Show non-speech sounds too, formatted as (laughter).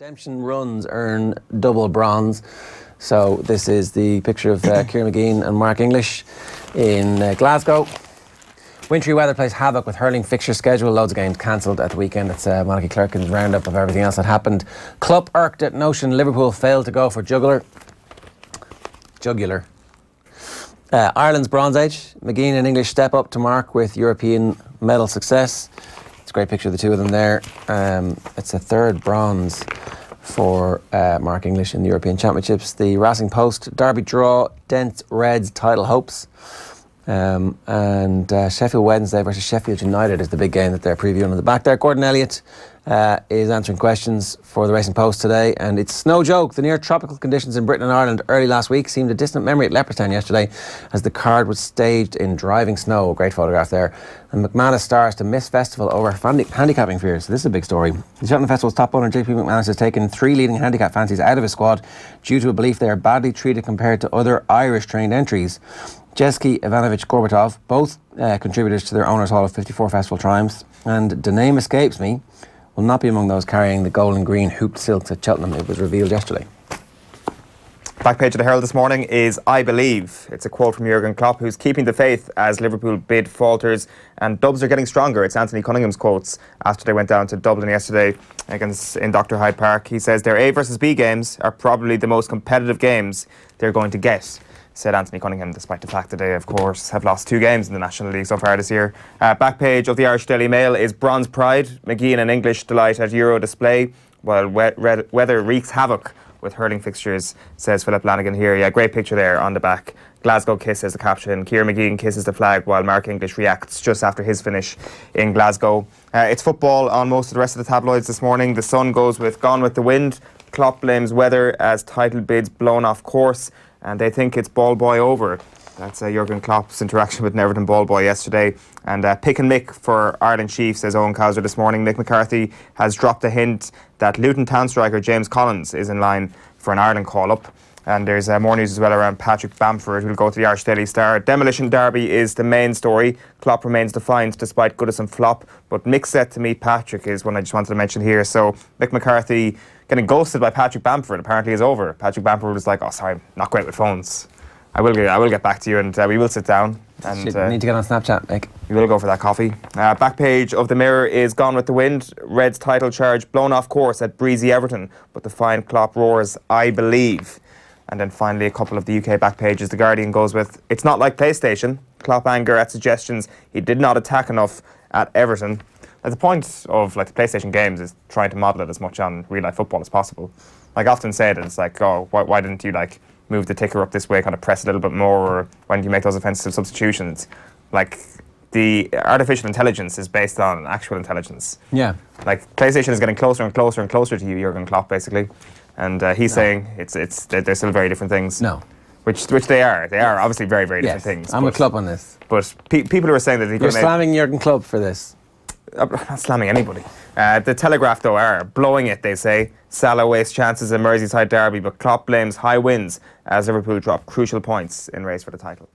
Redemption runs earn double bronze. So this is the picture of uh, (coughs) Ciara Mageean and Mark English in uh, Glasgow. Wintry weather plays havoc with hurling fixture schedule. Loads of games cancelled at the weekend. It's uh, Clerkin's roundup of everything else that happened. Club irked at notion Liverpool failed to go for jugular. Jugular. Uh, Ireland's Bronze Age. Mageean and English step up to mark with European medal success. It's a great picture of the two of them there. Um, it's a third bronze for uh, Mark English in the European Championships. The Racing Post Derby draw dents Reds title hopes. Um, and uh, Sheffield Wednesday versus Sheffield United is the big game that they're previewing on the back there. Gordon Elliott uh, is answering questions for the Racing Post today, and it's no joke. The near tropical conditions in Britain and Ireland early last week seemed a distant memory at Leopardstown yesterday as the card was staged in driving snow. Great photograph there. And McManus stars to miss festival over handicapping fears. So this is a big story. The Cheltenham Festival's top owner, JP McManus, has taken three leading handicap fancies out of his squad due to a belief they are badly treated compared to other Irish trained entries. Jezki Ivanovich Gorbatov, both uh, contributors to their Owners haul of 54 Festival triumphs, and the name escapes me, will not be among those carrying the gold and green hooped silks at Cheltenham. It was revealed yesterday. Back page of the Herald this morning is I Believe. It's a quote from Jurgen Klopp, who's keeping the faith as Liverpool bid falters and Dubs are getting stronger. It's Anthony Cunningham's quotes after they went down to Dublin yesterday against in Dr. Hyde Park. He says their A versus B games are probably the most competitive games they're going to get said Anthony Cunningham, despite the fact that they, of course, have lost two games in the National League so far this year. Uh, back page of the Irish Daily Mail is Bronze Pride. Mageean and English delight at Euro display, while we- weather wreaks havoc with hurling fixtures, says Philip Lanigan here. Yeah, great picture there on the back. Glasgow kisses the caption. Ciara Mageean kisses the flag while Mark English reacts just after his finish in Glasgow. Uh, it's football on most of the rest of the tabloids this morning. The Sun goes with Gone with the Wind. Klopp blames weather as title bids blown off course and they think it's ball boy over. That's uh, Jurgen Klopp's interaction with Neverton ball boy yesterday. And uh, pick and Mick for Ireland Chiefs, says Owen Cowser this morning. Mick McCarthy has dropped a hint that Luton Town striker James Collins is in line for an Ireland call up. And there's uh, more news as well around Patrick Bamford, who'll go to the Irish Daily Star. Demolition Derby is the main story. Klopp remains defiant despite Goodison flop. But Mick set to meet Patrick is one I just wanted to mention here. So Mick McCarthy getting ghosted by Patrick Bamford apparently is over. Patrick Bamford was like, "Oh, sorry, I'm not great with phones. I will get, I will get back to you, and uh, we will sit down." And uh, need to get on Snapchat, Mick. We will go for that coffee. Uh, back page of the Mirror is Gone with the Wind. Red's title charge blown off course at breezy Everton, but the fine Klopp roars, "I believe." And then finally, a couple of the UK back pages. The Guardian goes with, "It's not like PlayStation." Klopp anger at suggestions he did not attack enough at Everton. Like the point of like the PlayStation games is trying to model it as much on real life football as possible. Like I often say it, it's like, oh, why, why didn't you like move the ticker up this way, kind of press a little bit more, or why didn't you make those offensive substitutions? Like the artificial intelligence is based on actual intelligence. Yeah. Like PlayStation is getting closer and closer and closer to you, Jurgen Klopp, basically, and uh, he's no. saying it's it's they're, they're still very different things. No which which they are. They are obviously very very different yes, things. I'm a club on this. But pe- people who are saying that you're slamming Jurgen Klopp for this. I'm not slamming anybody. Uh, the Telegraph, though, are blowing it, they say. Salah wastes chances in Merseyside derby, but Klopp blames high winds as Liverpool drop crucial points in race for the title.